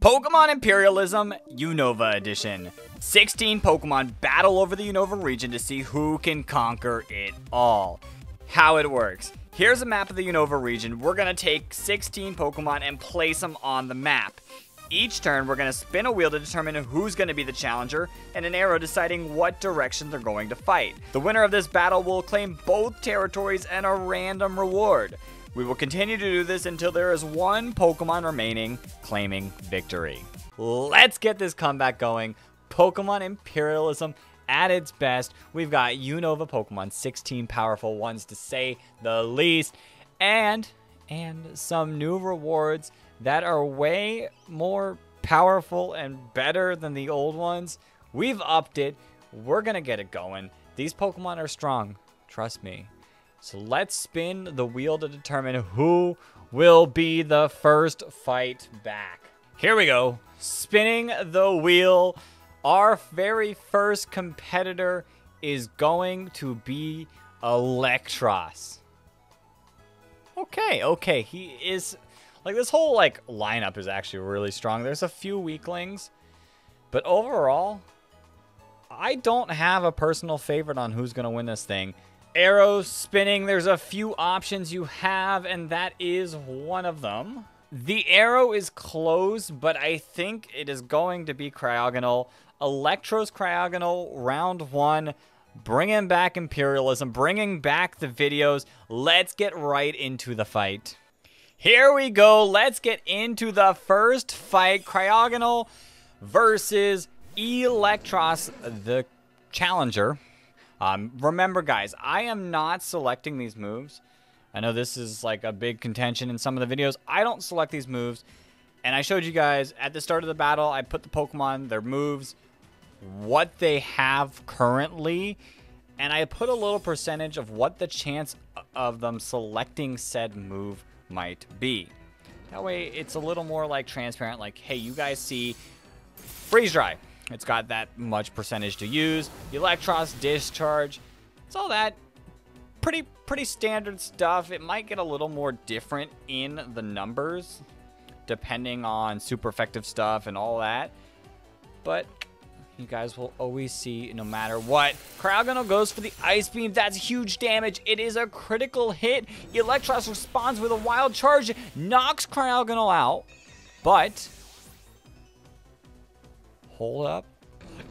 Pokemon Imperialism Unova Edition. 16 Pokemon battle over the Unova region to see who can conquer it all. How it works. Here's a map of the Unova region. We're going to take 16 Pokemon and place them on the map. Each turn, we're going to spin a wheel to determine who's going to be the challenger, and an arrow deciding what direction they're going to fight. The winner of this battle will claim both territories and a random reward. We will continue to do this until there is one Pokemon remaining claiming victory. Let's get this comeback going. Pokemon Imperialism at its best. We've got Unova Pokemon, 16 powerful ones to say the least, and and some new rewards that are way more powerful and better than the old ones. We've upped it. We're going to get it going. These Pokemon are strong. Trust me. So let's spin the wheel to determine who will be the first fight back. Here we go. Spinning the wheel. Our very first competitor is going to be Eelektross. Okay, okay. He is like this whole like lineup is actually really strong. There's a few weaklings, but overall, I don't have a personal favorite on who's going to win this thing. Arrow spinning, there's a few options you have, and that is one of them. The arrow is closed, but I think it is going to be Cryogonal. Eelektross Cryogonal, round one. Bringing back Imperialism, bringing back the videos. Let's get right into the fight. Here we go. Let's get into the first fight. Cryogonal versus Eelektross, the challenger. Um, remember, guys, I am not selecting these moves. I know this is like a big contention in some of the videos. I don't select these moves. And I showed you guys at the start of the battle, I put the Pokemon, their moves, what they have currently, and I put a little percentage of what the chance of them selecting said move might be. That way, it's a little more like transparent, like, hey, you guys see freeze dry. It's got that much percentage to use. Eelektross, discharge. It's all that pretty pretty standard stuff. It might get a little more different in the numbers depending on super effective stuff and all that. But you guys will always see no matter what. Cryogonal goes for the Ice Beam. That's huge damage. It is a critical hit. Eelektross responds with a Wild Charge, knocks Cryogonal out. But Hold up.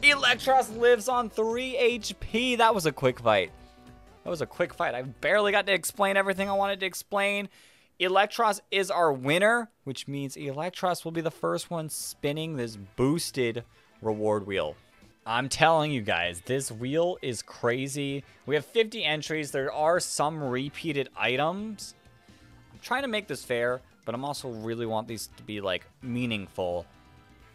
Eelektross lives on 3 HP. That was a quick fight. That was a quick fight. I barely got to explain everything I wanted to explain. Eelektross is our winner, which means Eelektross will be the first one spinning this boosted reward wheel. I'm telling you guys, this wheel is crazy. We have 50 entries. There are some repeated items. I'm trying to make this fair, but I'm also really want these to be like meaningful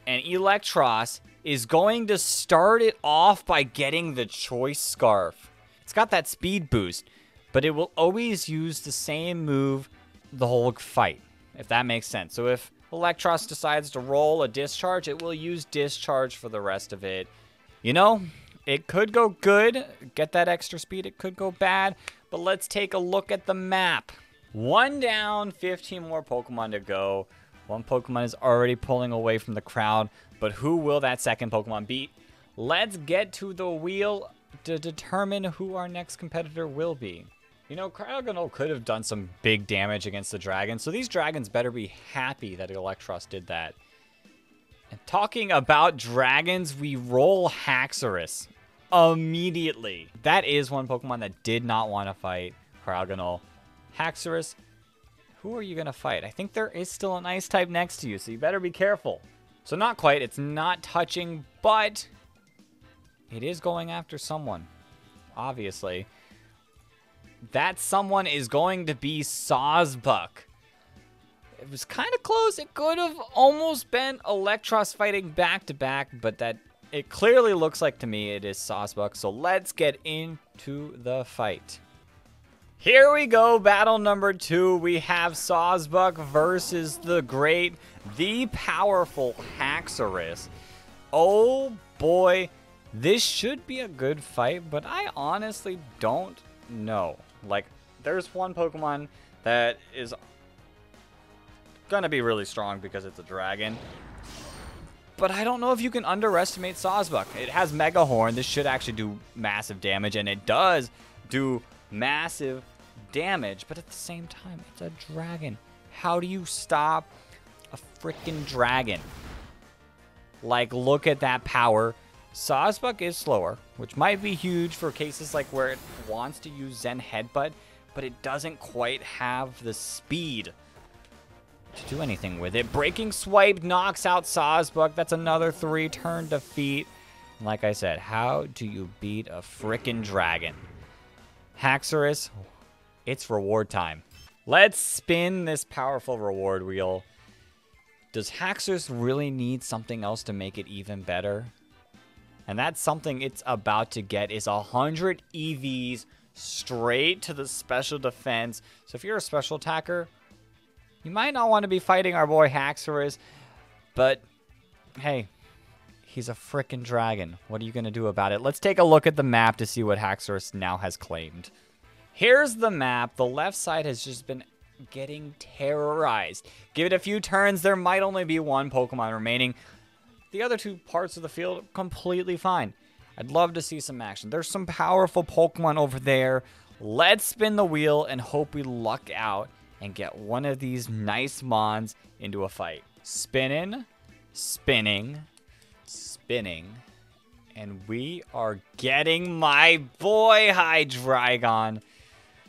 and Eelektross is going to start it off by getting the Choice Scarf. It's got that speed boost, but it will always use the same move the whole fight, if that makes sense. So if Eelektross decides to roll a Discharge, it will use Discharge for the rest of it. You know, it could go good, get that extra speed. It could go bad, but let's take a look at the map. One down, 15 more Pokemon to go. One Pokemon is already pulling away from the crowd, but who will that second Pokemon beat? Let's get to the wheel to determine who our next competitor will be. You know, Cryogonal could have done some big damage against the dragon, so these dragons better be happy that Eelektross did that. And talking about dragons, we roll Haxorus immediately. That is one Pokemon that did not want to fight Cryogonal. Haxorus who are you going to fight? I think there is still an ice type next to you, so you better be careful. So not quite, it's not touching, but it is going after someone, obviously. That someone is going to be Sawsbuck. It was kind of close. It could have almost been Eelektross fighting back to back, but that it clearly looks like to me it is Sawsbuck. So let's get into the fight. Here we go, battle number two. We have Sawsbuck versus the great, the powerful Haxorus. Oh boy, this should be a good fight, but I honestly don't know. Like, there's one Pokemon that is gonna be really strong because it's a dragon. but I don't know if you can underestimate Sawsbuck. It has Mega Horn. This should actually do massive damage, and it does do massive damage. But at the same time, it's a dragon. How do you stop a freaking dragon? Like, look at that power. Sawsbuck is slower, which might be huge for cases like where it wants to use Zen Headbutt, but it doesn't quite have the speed to do anything with it. Breaking Swipe knocks out Sawsbuck. That's another three-turn defeat. Like I said, how do you beat a frickin' dragon? Haxorus, it's reward time. Let's spin this powerful reward wheel. Does Haxorus really need something else to make it even better? And that's something it's about to get is 100 EVs straight to the special defense. So if you're a special attacker, you might not want to be fighting our boy Haxorus, but hey, he's a freaking dragon. What are you going to do about it? Let's take a look at the map to see what Haxorus now has claimed. Here's the map. The left side has just been getting terrorized. Give it a few turns, there might only be one Pokemon remaining. The other two parts of the field, completely fine. I'd love to see some action. There's some powerful Pokemon over there. Let's spin the wheel and hope we luck out and get one of these nice Mons into a fight. Spinning, spinning, spinning. And we are getting my boy Hydreigon.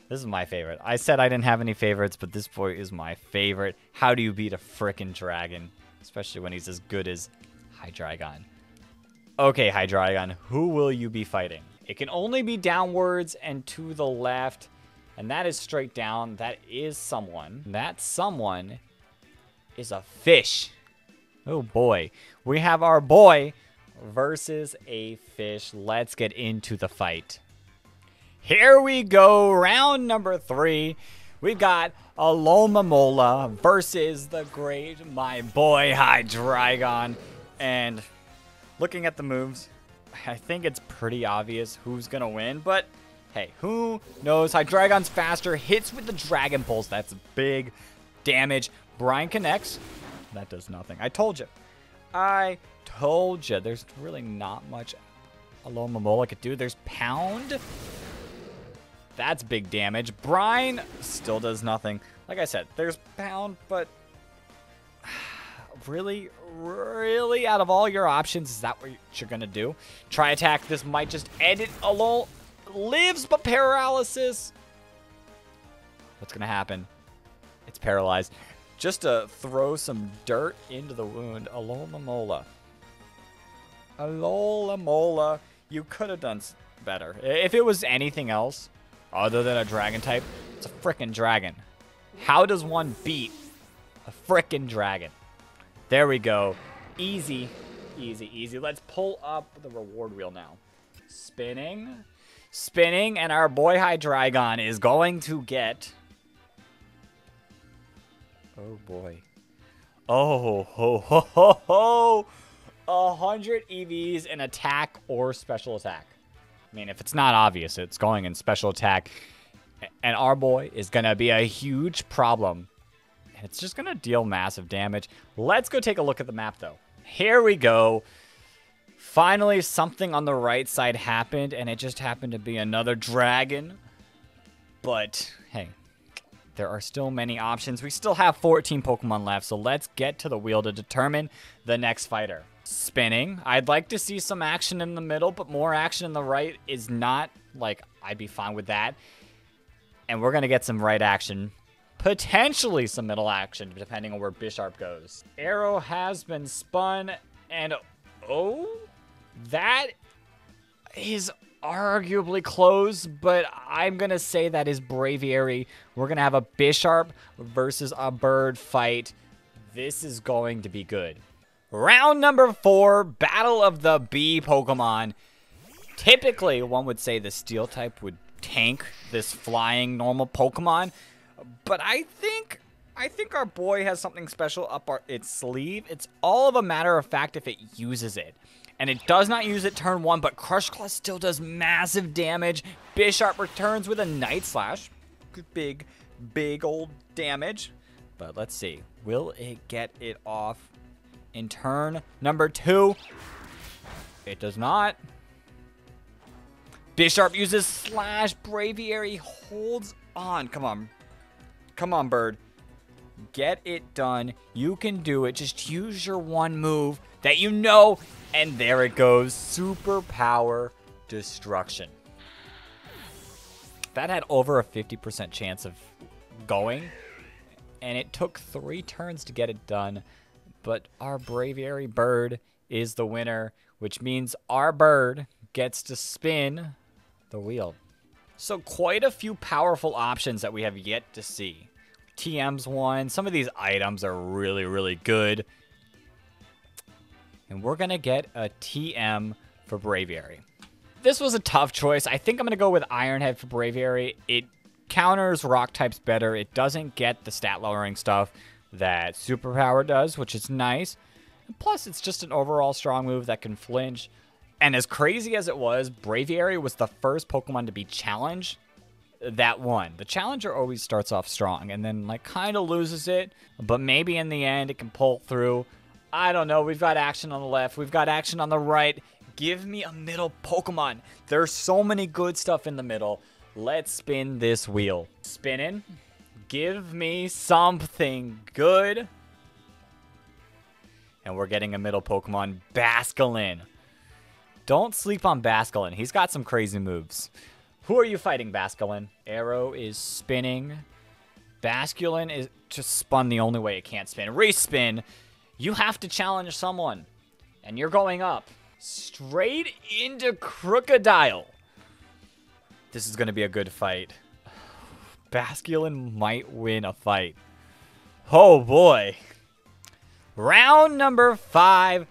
This is my favorite. I said I didn't have any favorites, but this boy is my favorite. How do you beat a frickin' dragon? Especially when he's as good as Hydreigon. Okay, Hydreigon, who will you be fighting? It can only be downwards and to the left, and that is straight down. That is someone. That someone is a fish. Oh boy. We have our boy versus a fish. Let's get into the fight. Here we go, round number three. We've got Alomomola versus the great my boy Hydreigon. And looking at the moves, I think it's pretty obvious who's going to win. But hey, who knows? Hydreigon's faster, hits with the Dragon Pulse. That's big damage. Brine connects. That does nothing. I told you. I told you. There's really not much Alomomola could do. There's Pound. That's big damage. Brine still does nothing. Like I said, there's Pound, but really, really, out of all your options, is that what you're going to do? Tri Attack. This might just end it alone. Lives, but paralysis. What's going to happen? It's paralyzed. Just to throw some dirt into the wound. Alomomola. Alomomola. You could have done better. If it was anything else other than a dragon type, it's a freaking dragon. How does one beat a freaking dragon? There we go. Easy, easy, easy. Let's pull up the reward wheel now. Spinning, spinning, and our boy Hydreigon is going to get... Oh, boy. Oh, ho, ho, ho, ho! A 100 EVs in attack or special attack. I mean, if it's not obvious, it's going in special attack. And our boy is to be a huge problem it's just to deal massive damage. Let's go take a look at the map, though. Here we go. Finally, something on the right side happened, and it just happened to be another dragon. But, there are still many options. We still have 14 Pokemon left, so let's get to the wheel to determine the next fighter. Spinning. I'd like to see some action in the middle, but more action in the right is not, like, I'd be fine with that. And we're going to get some right action potentially some middle action, depending on where Bisharp goes. Arrow has been spun, and oh, that is arguably close, but I'm going to say that is Braviary. We're going to have a Bisharp versus a bird fight. This is going to be good. Round number four, Battle of the Bee Pokemon. Typically, one would say the Steel type would tank this flying normal Pokemon, but I think I think our boy has something special up our, its sleeve. It's all of a matter of fact if it uses it. And it does not use it turn one, but Crush Claw still does massive damage. Bisharp returns with a Night Slash. Big, big old damage. But let's see. Will it get it off in turn number two. It does not. Bisharp uses Slash. Braviary holds on. Come on. Come on, Bird. Get it done. You can do it. Just use your one move that you know. And there it goes. Superpower Destruction. That had over a 50% chance of going. And it took three turns to get it done. But our Braviary Bird is the winner, which means our bird gets to spin the wheel. So quite a few powerful options that we have yet to see. TM's one. Some of these items are really, really good. And we're going to get a TM for Braviary. This was a tough choice. I think I'm going to go with Ironhead for Braviary. It counters rock types better. It doesn't get the stat lowering stuff that Superpower does, which is nice. Plus, it's just an overall strong move that can flinch. And as crazy as it was, Braviary was the first Pokemon to be challenged that one. The challenger always starts off strong and then like kind of loses it, but maybe in the end it can pull through. I don't know. We've got action on the left. We've got action on the right. Give me a middle Pokemon. There's so many good stuff in the middle. Let's spin this wheel. Spinning. Give me something good. And we're getting a middle Pokemon, Basculin. Don't sleep on Basculin. He's got some crazy moves. Who are you fighting, Basculin? Arrow is spinning. Basculin is just spun the only way it can't spin. Respin. You have to challenge someone. And you're going up. Straight into Krookodile. This is going to be a good fight. Basculin might win a fight. Oh boy. Round number five.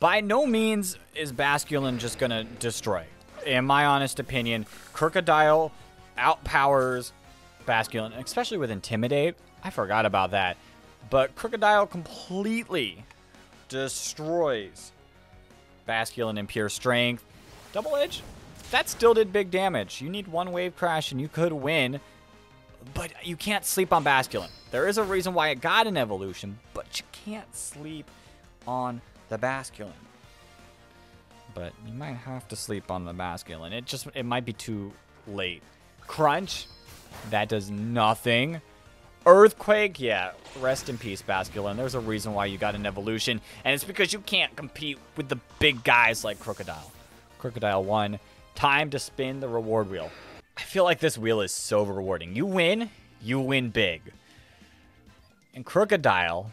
By no means is Basculin just going to destroy. In my honest opinion, Krookodile outpowers Basculin, especially with Intimidate. I forgot about that. But Krookodile completely destroys Basculin in pure strength. Double Edge, that still did big damage. You need one Wave Crash and you could win, but you can't sleep on Basculin. There is a reason why it got an evolution, but you can't sleep on the Basculin. But you might have to sleep on the Basculin. It just, it might be too late. Crunch, that does nothing. Earthquake, yeah, rest in peace, Basculin. There's a reason why you got an evolution, and it's because you can't compete with the big guys like Krookodile. Krookodile won. Time to spin the reward wheel. I feel like this wheel is so rewarding. You win, you win big. And Krookodile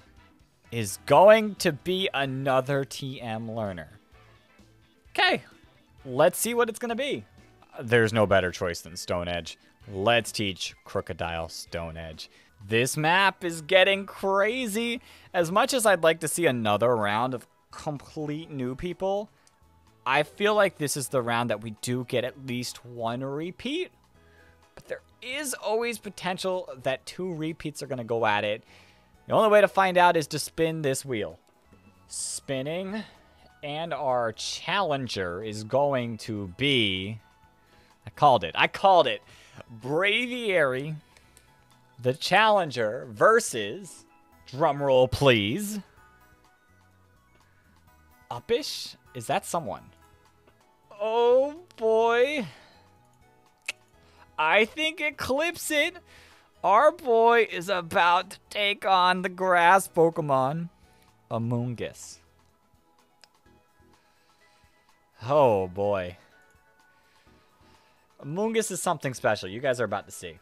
is going to be another TM learner. Okay, let's see what it's going to be. There's no better choice than Stone Edge. Let's teach Krookodile Stone Edge. This map is getting crazy. As much as I'd like to see another round of complete new people, I feel like this is the round that we do get at least one repeat. But there is always potential that two repeats are going to go at it. The only way to find out is to spin this wheel. Spinning. And our challenger is going to be... I called it. I called it. Braviary the challenger versus, drumroll please, Uppish? Is that someone? Oh boy. I think Eclipse it. Our boy is about to take on the grass Pokemon, Amoonguss. Oh boy. Amoonguss is something special. You guys are about to see.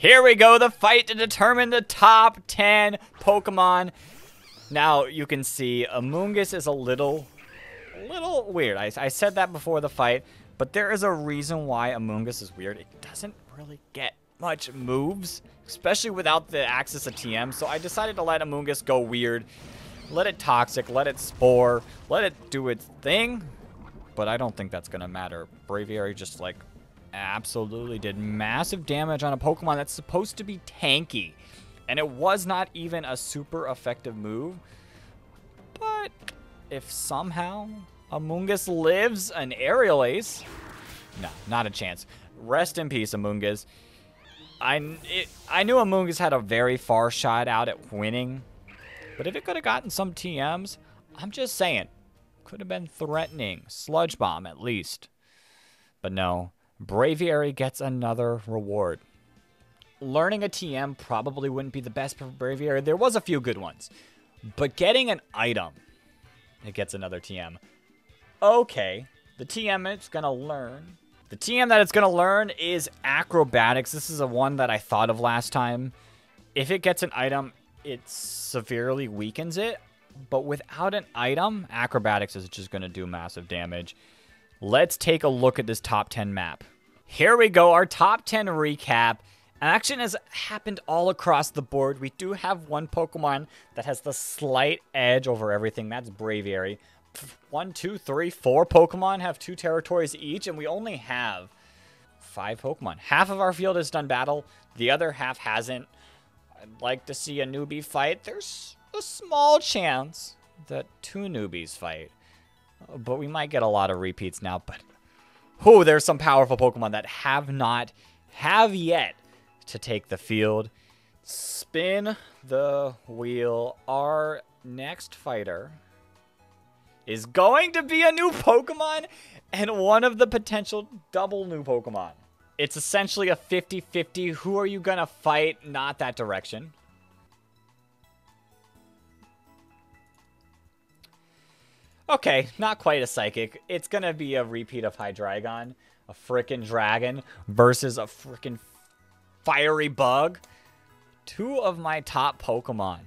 Here we go, the fight to determine the top 10 Pokemon. Now, you can see Amoonguss is a little, little weird. I, I said that before the fight, but there is a reason why Amoonguss is weird. It doesn't really get much moves, especially without the access of TM, so I decided to let Amoonguss go weird. Let it Toxic, let it Spore, let it do its thing, but I don't think that's going to matter. Braviary just, like, absolutely did massive damage on a Pokemon that's supposed to be tanky. And it was not even a super effective move. But if somehow Amoonguss lives an Aerial Ace, no, not a chance. Rest in peace, Amoonguss. I, it, I knew Amoonguss had a very far shot out at winning, But if it could have gotten some TMs, I'm just saying, could have been threatening. Sludge Bomb, at least. But no, Braviary gets another reward. Learning a TM probably wouldn't be the best for Braviary. There was a few good ones. But getting an item, it gets another TM. Okay, the TM it's going to learn. The TM that it's going to learn is Acrobatics. This is a one that I thought of last time. If it gets an item, it severely weakens it. But without an item, Acrobatics is just going to do massive damage. Let's take a look at this top 10 map. Here we go, our top 10 recap. Action has happened all across the board. We do have one Pokemon that has the slight edge over everything. That's Braviary. One, two, three, four Pokemon have two territories each, and we only have five Pokemon. Half of our field has done battle. The other half hasn't. I'd like to see a newbie fight. There's a small chance that two newbies fight. But we might get a lot of repeats now. But, oh, there's some powerful Pokemon that have not, have yet to take the field. Spin the wheel. Our next fighter is going to be a new Pokemon and one of the potential double new Pokemon. It's essentially a 50-50. Who are you going to fight? Not that direction. Okay, not quite a psychic. It's to be a repeat of Hydreigon. A freaking dragon versus a freaking Fiery Bug. Two of my top Pokemon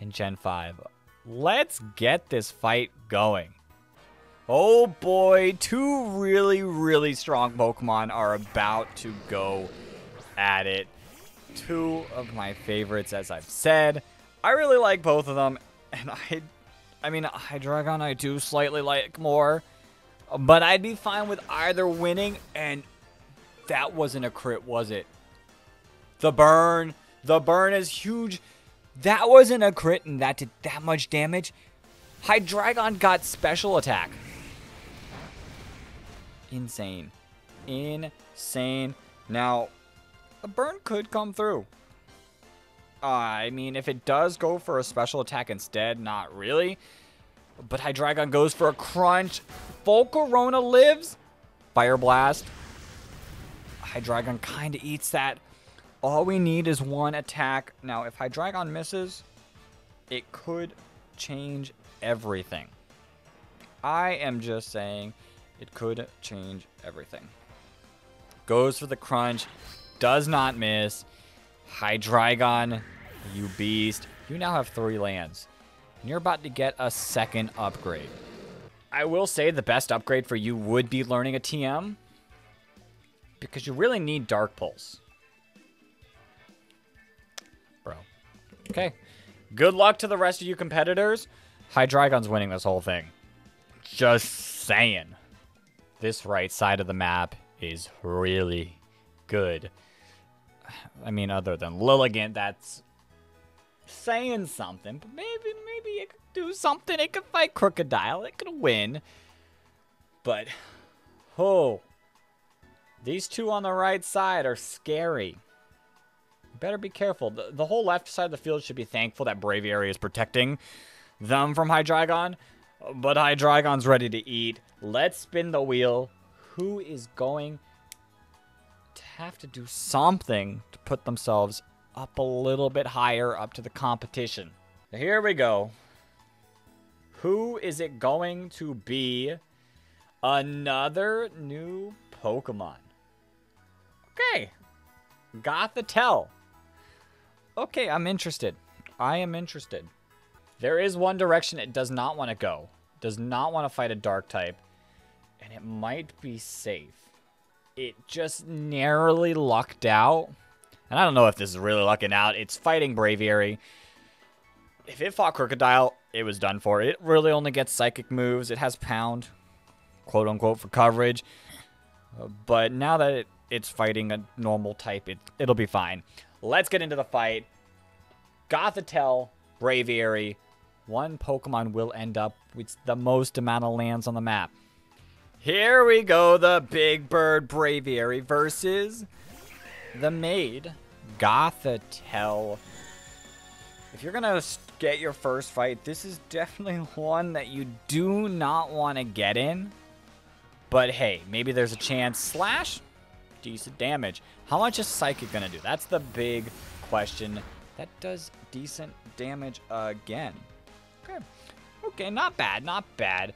in Gen 5. Let's get this fight going. Oh boy, two really, really strong Pokemon are about to go at it. Two of my favorites, as I've said. I really like both of them, and I, I mean, Hydreigon I do slightly like more, but I'd be fine with either winning, and that wasn't a crit, was it? The burn. The burn is huge. That wasn't a crit and that did that much damage. Hydreigon got special attack. Insane. Insane. Now, a burn could come through. Uh, I mean, if it does go for a special attack instead, not really. But Hydreigon goes for a crunch. Volcarona lives. Fire Blast. Hydreigon kind of eats that. All we need is one attack. Now, if Hydreigon misses, it could change everything. I am just saying it could change everything. Goes for the crunch. Does not miss. Hydreigon, you beast. You now have three lands. And you're about to get a second upgrade. I will say the best upgrade for you would be learning a TM. Because you really need Dark Pulse. Bro. Okay. Good luck to the rest of you competitors. Hydreigon's winning this whole thing. Just saying. This right side of the map is really good. I mean, other than Lilligant, that's saying something. But maybe, maybe it could do something. It could fight Krookodile. It could win. But, oh, these two on the right side are scary better be careful. The, the whole left side of the field should be thankful that Braviary is protecting them from Hydreigon. But Hydreigon's ready to eat. Let's spin the wheel. Who is going have to do something to put themselves up a little bit higher up to the competition? Here we go. Who is it going to be? Another new Pokemon. Okay. Gothitelle. Okay, I'm interested. I am interested. There is one direction it does not want to go. Does not want to fight a dark type. And it might be safe. It just narrowly lucked out. And I don't know if this is really lucking out. It's fighting Braviary. If it fought Krookodile, it was done for. It really only gets psychic moves. It has pound, quote unquote, for coverage. Uh, but now that it, it's fighting a normal type, it, it'll be fine. Let's get into the fight. Gothitelle, Braviary. One Pokemon will end up with the most amount of lands on the map. Here we go, the Big Bird Braviary versus the Maid, Gothitelle. If you're going to get your first fight. This is definitely one that you do not want to get in. But hey, maybe there's a chance. Slash, decent damage. How much is Psychic going to do? That's the big question. That does decent damage again. Okay. Okay, not bad, not bad.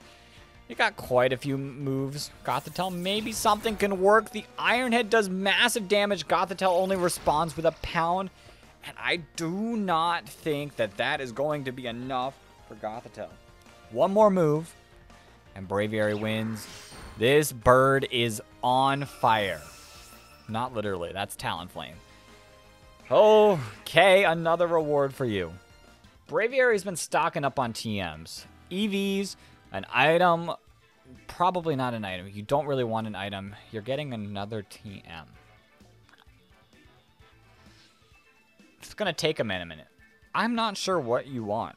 You got quite a few moves. Gothitelle, maybe something can work. The Iron Head does massive damage. Gothitelle only responds with a pound. And I do not think that that is going to be enough for Gothitelle. One more move, and Braviary wins. This bird is on fire. Not literally, that's Talonflame. Okay, another reward for you. Braviary's been stocking up on TMs. EVs, an item, probably not an item. You don't really want an item. You're getting another TM. It's going to take a minute. I'm not sure what you want.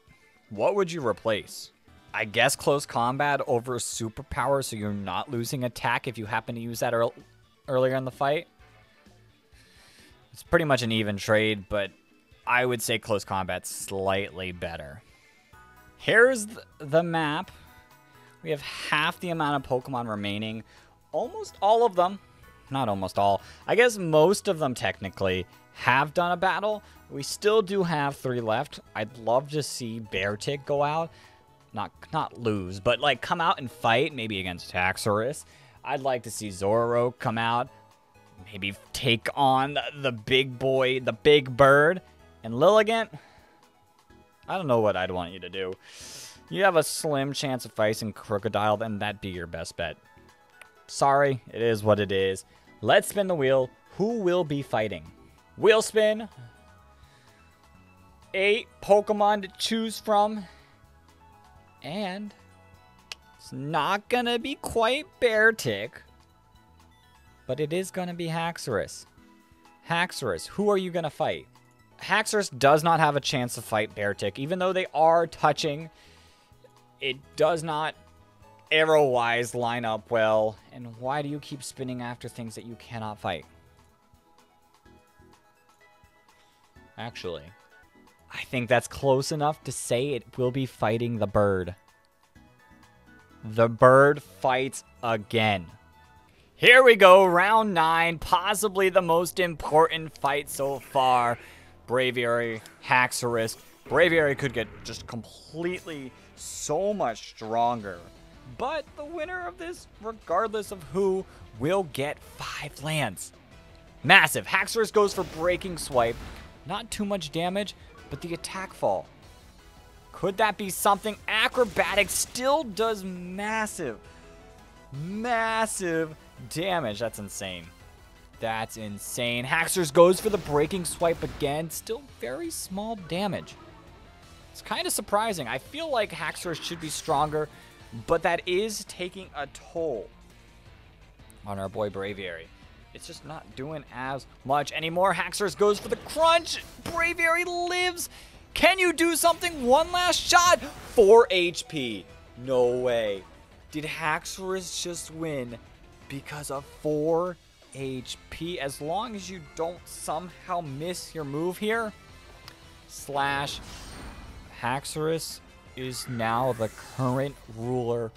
What would you replace? I guess close combat over superpower so you're not losing attack if you happen to use that earl earlier in the fight. It's pretty much an even trade, but I would say close combat slightly better. Here's the map. We have half the amount of Pokemon remaining. Almost all of them, not almost all, I guess most of them technically have done a battle. We still do have three left. I'd love to see Beartic go out. Not not lose, but like come out and fight, maybe against Haxorus. I'd like to see Zoro come out, maybe take on the big boy, the big bird, and Lilligant. I don't know what I'd want you to do. You have a slim chance of facing Krookodile, then that'd be your best bet. Sorry, it is what it is. Let's spin the wheel. Who will be fighting? Wheel spin. Eight Pokemon to choose from. And it's not to be quite Beartic. But it is to be Haxorus. Haxorus, who are you to fight? Haxorus does not have a chance to fight Beartic, even though they are touching. It does not arrow-wise line up well. And why do you keep spinning after things that you cannot fight? Actually, I think that's close enough to say it will be fighting the bird. The bird fights again. Here we go, round nine, possibly the most important fight so far. Braviary, Haxorus. Braviary could get just completely so much stronger. But the winner of this, regardless of who, will get five lands. Massive. Haxorus goes for Breaking Swipe. Not too much damage, but the attack fall. Could that be something? Acrobatic still does massive, massive damage. That's insane. That's insane. Haxorus goes for the breaking swipe again. Still very small damage. It's kind of surprising. I feel like Haxorus should be stronger, but that is taking a toll on our boy Braviary. It's just not doing as much anymore. Haxorus goes for the crunch. Braviary lives. Can you do something? One last shot. 4 HP. No way. Did Haxorus just win because of 4 HP? As long as you don't somehow miss your move here. Slash. Haxorus is now the current ruler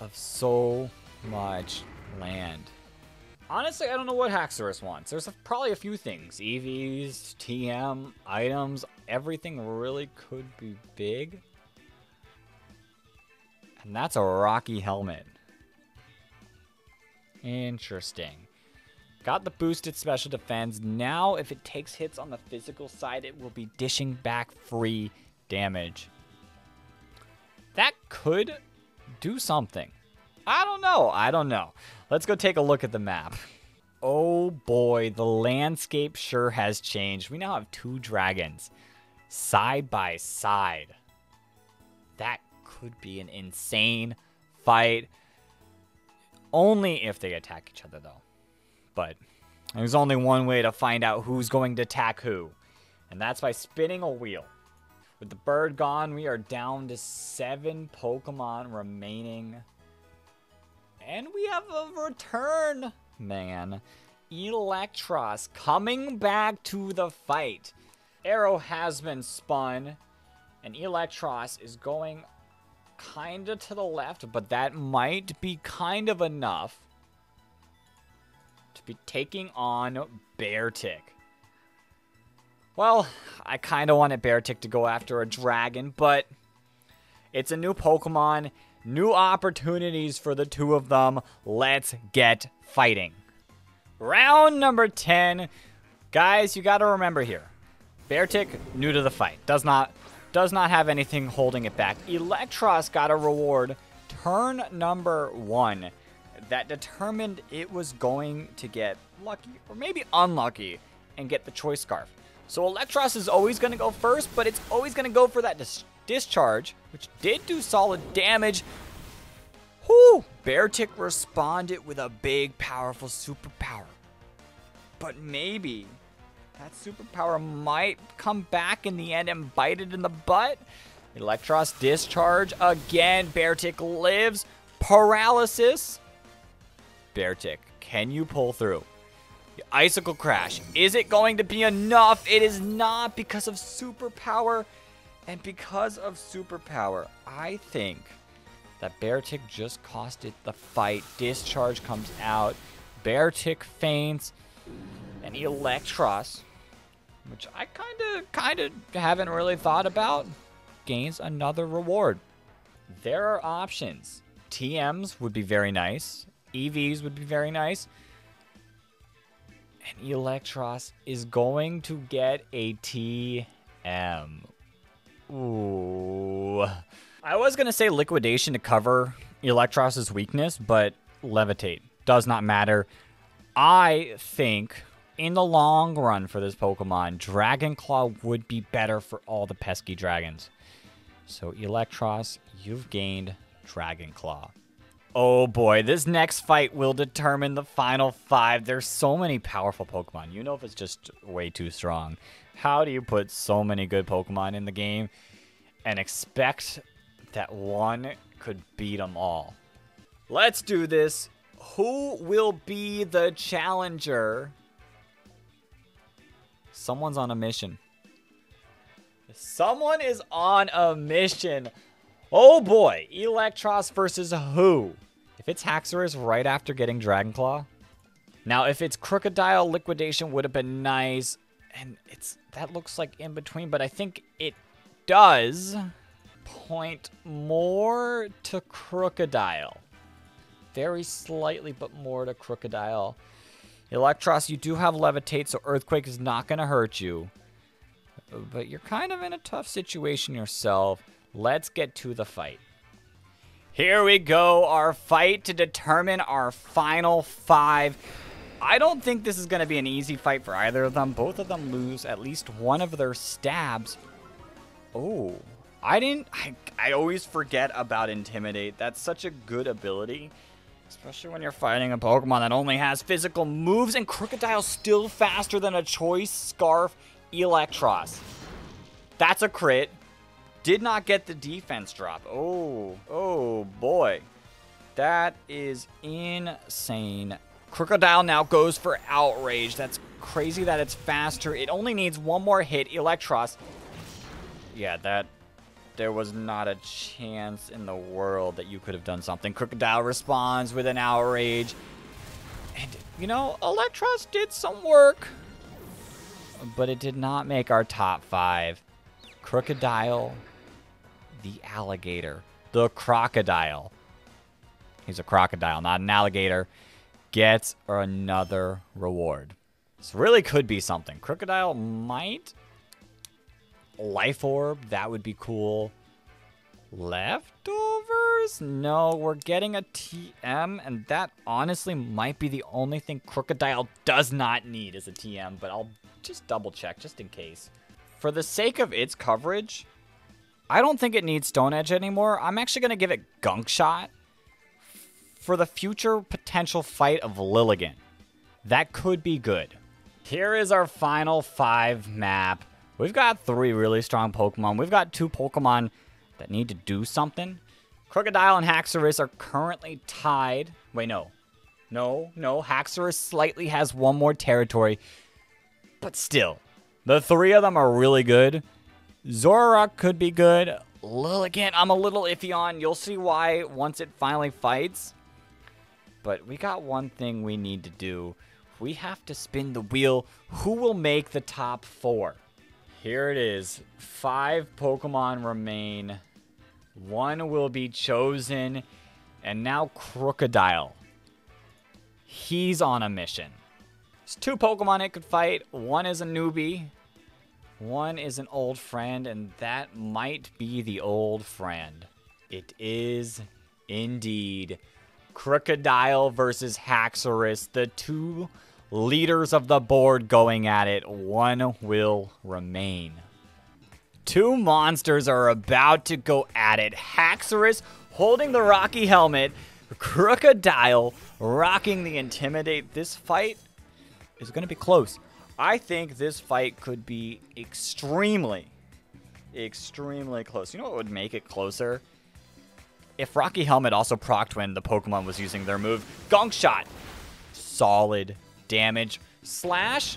of so much land. Honestly, I don't know what Haxorus wants. There's probably a few things. EVs, TM, items, everything really could be big. And that's a rocky helmet. Interesting. Got the boosted special defense. Now, if it takes hits on the physical side, it will be dishing back free damage. That could do something. I don't know. I don't know. Let's go take a look at the map. Oh boy, the landscape sure has changed. We now have two dragons side by side. That could be an insane fight. Only if they attack each other, though. But there's only one way to find out who's going to attack who, and that's by spinning a wheel. With the bird gone, we are down to seven Pokemon remaining. And we have a return, man. Eelektross coming back to the fight. Arrow has been spun. And Eelektross is going kind of to the left, but that might be kind of enough to be taking on Beartic. Well, I kind of wanted Beartic to go after a dragon, but it's a new Pokemon, new opportunities for the two of them. Let's get fighting. Round number 10. Guys, you got to remember here. Beartic, new to the fight. Does not does not have anything holding it back. Eelektross got a reward turn number one that determined it was going to get lucky or maybe unlucky and get the choice scarf. So Eelektross is always going to go first, but it's always going to go for that dis discharge, which did do solid damage. Whew! Beartic responded with a big, powerful superpower. But maybe that superpower might come back in the end and bite it in the butt. Eelektross discharge again. Beartic lives. Paralysis. Beartic, can you pull through? Icicle Crash. Is it going to be enough? It is not because of superpower. And because of superpower, I think that Beartic just cost it the fight. Discharge comes out. Beartic faints. And Eelektross, which I kind of kind of haven't really thought about, gains another reward. There are options. TMs would be very nice. EVs would be very nice. And Eelektross is going to get a TM. Ooh. I was going to say Liquidation to cover Eelektross's weakness, but Levitate does not matter. I think in the long run for this Pokemon, Dragon Claw would be better for all the pesky dragons. So Eelektross, you've gained Dragon Claw. Oh boy, this next fight will determine the final five. There's so many powerful Pokemon. You know if it's just way too strong. How do you put so many good Pokemon in the game and expect that one could beat them all? Let's do this. Who will be the challenger? Someone's on a mission. Someone is on a mission. Oh boy, Eelektross versus who? If it's Haxorus right after getting Dragonclaw. Now, if it's Krookodile, Liquidation would have been nice. And it's that looks like in between, but I think it does point more to Krookodile. Very slightly, but more to Krookodile. Eelektross, you do have Levitate, so Earthquake is not going to hurt you. But you're kind of in a tough situation yourself. Let's get to the fight. Here we go, our fight to determine our final five. I don't think this is going to be an easy fight for either of them. Both of them lose at least one of their stabs. Oh, I didn't... I, I always forget about Intimidate. That's such a good ability. Especially when you're fighting a Pokemon that only has physical moves. And Krookodile's still faster than a Choice Scarf Eelektross. That's a crit. Did not get the defense drop. Oh, oh boy. That is insane. Krookodile now goes for Outrage. That's crazy that it's faster. It only needs one more hit. Eelektross. Yeah, that... There was not a chance in the world that you could have done something. Krookodile responds with an Outrage. And, you know, Eelektross did some work. But it did not make our top five. Krookodile the alligator, the crocodile. He's a crocodile, not an alligator. Gets another reward. This really could be something. Krookodile might. Life orb, that would be cool. Leftovers? No, we're getting a TM, and that honestly might be the only thing Krookodile does not need is a TM, but I'll just double check just in case. For the sake of its coverage, I don't think it needs Stone Edge anymore. I'm actually going to give it Gunk Shot for the future potential fight of Lilligant. That could be good. Here is our final five map. We've got three really strong Pokemon. We've got two Pokemon that need to do something. Krookodile and Haxorus are currently tied. Wait, no. No, no. Haxorus slightly has one more territory. But still, the three of them are really good. Zoroark could be good. Lilligant, I'm a little iffy on. You'll see why once it finally fights. But we got one thing we need to do. We have to spin the wheel. Who will make the top four? Here it is. Five Pokemon remain. One will be chosen. And now Krookodile. He's on a mission. There's two Pokemon it could fight. One is a newbie. One is an old friend, and that might be the old friend. It is indeed Krookodile versus Haxorus, the two leaders of the board going at it. One will remain. Two monsters are about to go at it. Haxorus holding the Rocky helmet, Krookodile rocking the Intimidate. This fight is going to be close. I think this fight could be extremely, extremely close. You know what would make it closer? If Rocky Helmet also procced when the Pokemon was using their move, Gunk Shot. Solid damage. Slash.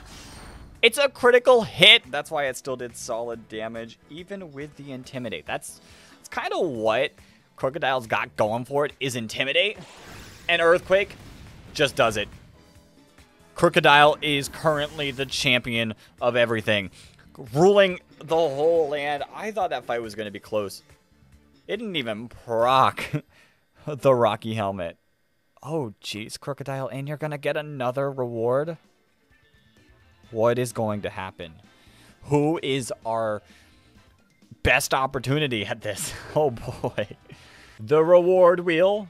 It's a critical hit. That's why it still did solid damage, even with the Intimidate. That's, that's kind of what Krookodile's got going for it, is Intimidate. And Earthquake just does it. Krookodile is currently the champion of everything, ruling the whole land. I thought that fight was going to be close. It didn't even proc the Rocky Helmet. Oh, jeez, Krookodile, and you're going to get another reward? What is going to happen? Who is our best opportunity at this? Oh, boy. The reward wheel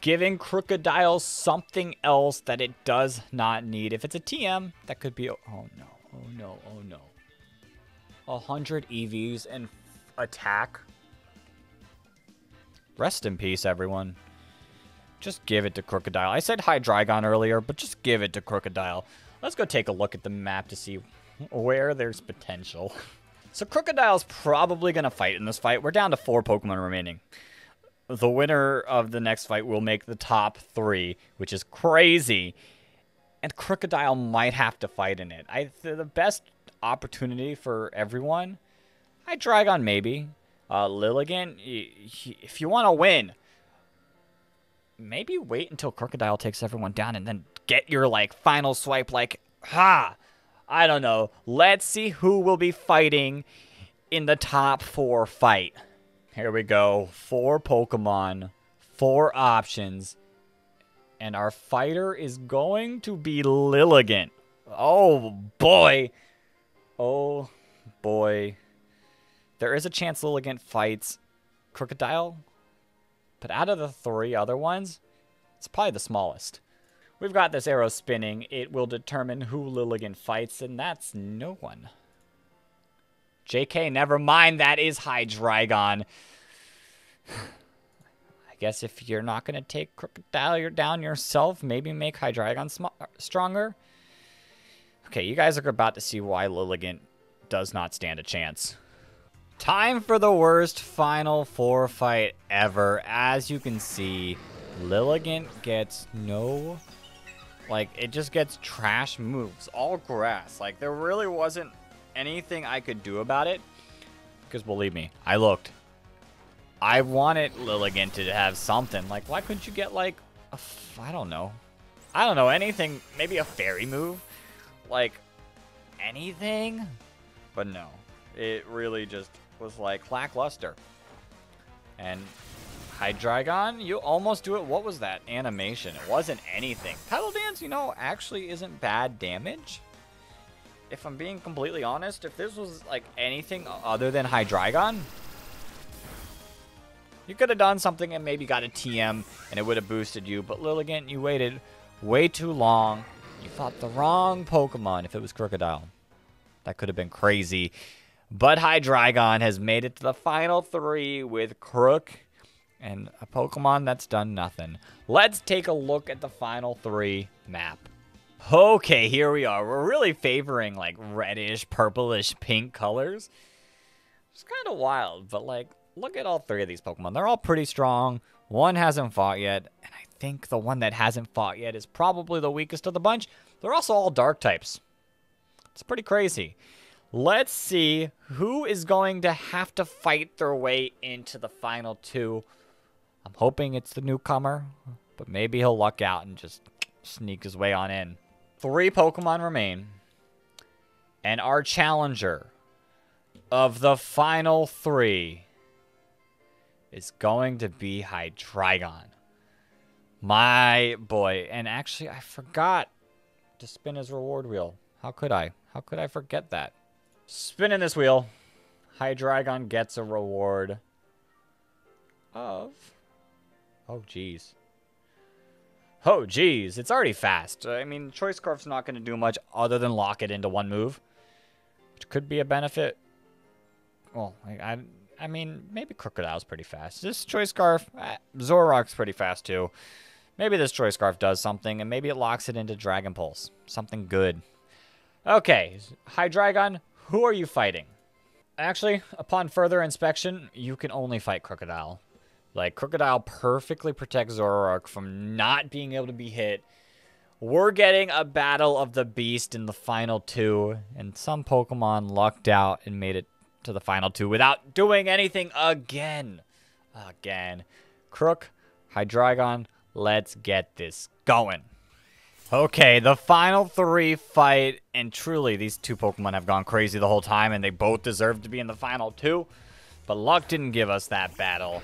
giving Krookodile something else that it does not need. If it's a TM, that could be... Oh, no. Oh, no. Oh, no. 100 EVs and attack. Rest in peace, everyone. Just give it to Krookodile. I said Hydreigon earlier, but just give it to Krookodile. Let's go take a look at the map to see where there's potential. So Krookodile's probably going to fight in this fight. We're down to four Pokemon remaining the winner of the next fight will make the top three, which is crazy. And Krookodile might have to fight in it. I the best opportunity for everyone. Hydreigon maybe. Uh, Lilligant, if you want to win, maybe wait until Krookodile takes everyone down and then get your like final swipe. Like, ha! I don't know. Let's see who will be fighting in the top four fight. Here we go. Four Pokemon, four options. And our fighter is going to be Lilligant. Oh, boy. Oh, boy. There is a chance Lilligant fights Krookodile. But out of the three other ones, it's probably the smallest. We've got this arrow spinning. It will determine who Lilligant fights, and that's no one. JK, never mind, that is Hydreigon. I guess if you're not going to take Krookodile down yourself, maybe make Hydreigon stronger. Okay, you guys are about to see why Lilligant does not stand a chance. Time for the worst Final Four fight ever. As you can see, Lilligant gets no... Like, it just gets trash moves. All grass. Like, there really wasn't anything I could do about it. Because believe me, I looked. I wanted Lilligant to have something. Like, why couldn't you get, like, I don't know. I don't know, anything. Maybe a fairy move? Like, anything? But no. It really just was, like, lackluster. And Hydreigon, you almost do it. What was that animation? It wasn't anything. Petal Dance, you know, actually isn't bad damage if I'm being completely honest, if this was like anything other than Hydreigon, you could have done something and maybe got a TM and it would have boosted you. But Lilligant, you waited way too long. You fought the wrong Pokemon if it was Krookodile. That could have been crazy. But Hydreigon has made it to the final three with Crook and a Pokemon that's done nothing. Let's take a look at the final three map. Okay, here we are. We're really favoring like reddish, purplish, pink colors. It's kind of wild, but like, look at all three of these Pokemon. They're all pretty strong. One hasn't fought yet, and I think the one that hasn't fought yet is probably the weakest of the bunch. They're also all dark types. It's pretty crazy. Let's see who is going to have to fight their way into the final two. I'm hoping it's the newcomer, but maybe he'll luck out and just sneak his way on in. Three Pokemon remain. And our challenger of the final three is going to be Hydreigon. My boy. And actually, I forgot to spin his reward wheel. How could I? How could I forget that? Spinning this wheel. Hydreigon gets a reward of... Oh, jeez. Oh, jeez. It's already fast. I mean, Choice Scarf's not going to do much other than lock it into one move. Which could be a benefit. Well, I, I, I mean, maybe Krookodile's pretty fast. This Choice Scarf, eh, Zoroark's pretty fast too. Maybe this Choice Scarf does something, and maybe it locks it into Dragon Pulse. Something good. Okay, Hydreigon, who are you fighting? Actually, upon further inspection, you can only fight Krookodile. Like, Krookodile perfectly protects Zoroark from not being able to be hit. We're getting a Battle of the Beast in the final two, and some Pokemon lucked out and made it to the final two without doing anything again. Again. Crook, Hydreigon, let's get this going. Okay, the final three fight, and truly, these two Pokemon have gone crazy the whole time, and they both deserve to be in the final two, but luck didn't give us that battle.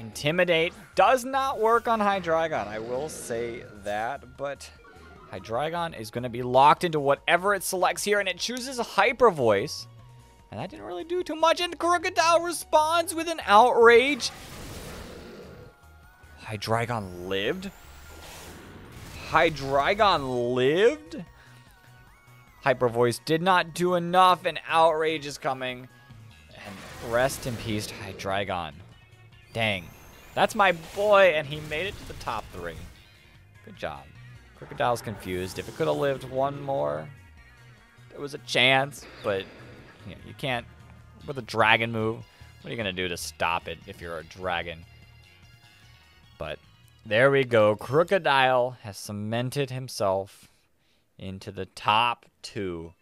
Intimidate does not work on Hydreigon, I will say that, but Hydreigon is going to be locked into whatever it selects here, and it chooses Hyper Voice. And that didn't really do too much, and Krookodile responds with an Outrage. Hydreigon lived? Hydreigon lived? Hyper Voice did not do enough, and Outrage is coming. And rest in peace, Hydreigon. Dang. That's my boy, and he made it to the top three. Good job. Krookodile's confused. If it could have lived one more, there was a chance, but you, know, you can't, with a dragon move, what are you going to do to stop it if you're a dragon? But there we go. Krookodile has cemented himself into the top two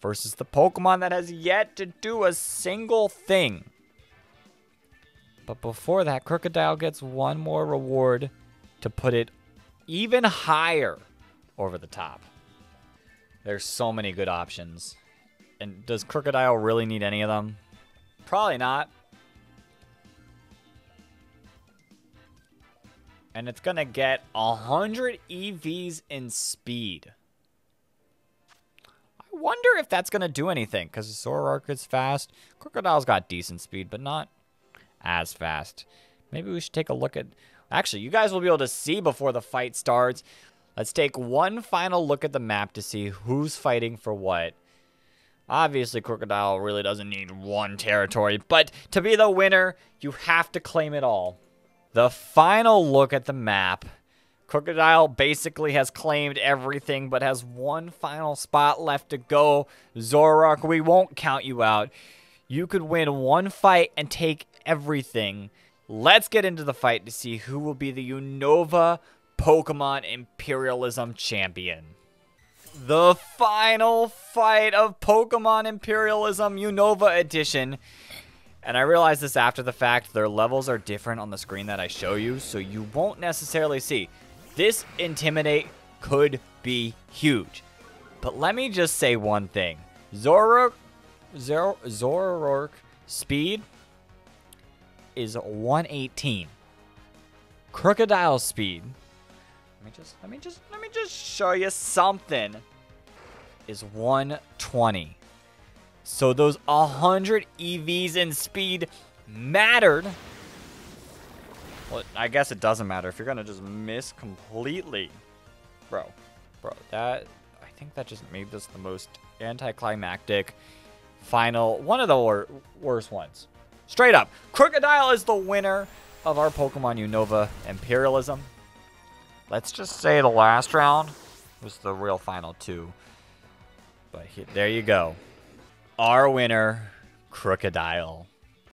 versus the Pokemon that has yet to do a single thing. But before that, Krookodile gets one more reward to put it even higher over the top. There's so many good options. And does Krookodile really need any of them? Probably not. And it's going to get 100 EVs in speed. I wonder if that's going to do anything, because Zoroark is fast. Krookodile's got decent speed, but not as fast. Maybe we should take a look at... Actually, you guys will be able to see before the fight starts. Let's take one final look at the map to see who's fighting for what. Obviously, Krookodile really doesn't need one territory, but to be the winner, you have to claim it all. The final look at the map. Krookodile basically has claimed everything, but has one final spot left to go. Zoroark, we won't count you out. You could win one fight and take everything. Let's get into the fight to see who will be the Unova Pokemon Imperialism Champion. The final fight of Pokemon Imperialism Unova Edition. And I realized this after the fact. Their levels are different on the screen that I show you, so you won't necessarily see. This Intimidate could be huge. But let me just say one thing. Zoroark, Zor Zoroark speed is 118. Krookodile speed. Let me just let me just let me just show you something. Is 120. So those 100 EVs in speed mattered. Well, I guess it doesn't matter if you're gonna just miss completely. Bro, bro, that I think that just made this the most anticlimactic final, one of the wor worst ones. Straight up, Krookodile is the winner of our Pokemon Unova Imperialism. Let's just say the last round was the real final two. But he, there you go. Our winner, Krookodile.